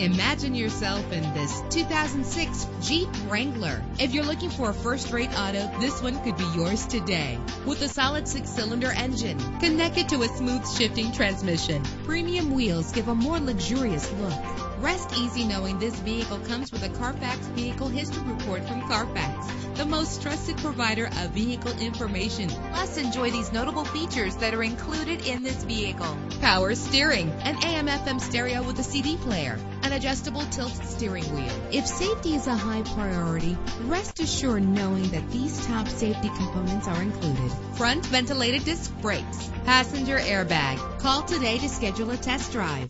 Imagine yourself in this 2006 Jeep Wrangler. If you're looking for a first-rate auto, this one could be yours today. With a solid six-cylinder engine connected to a smooth shifting transmission, premium wheels give a more luxurious look. Rest easy knowing this vehicle comes with a Carfax Vehicle History Report from Carfax, the most trusted provider of vehicle information. Plus, enjoy these notable features that are included in this vehicle. Power steering, an AM-FM stereo with a CD player, an adjustable tilt steering wheel. If safety is a high priority, rest assured knowing that these top safety components are included. Front ventilated disc brakes, passenger airbag. Call today to schedule a test drive.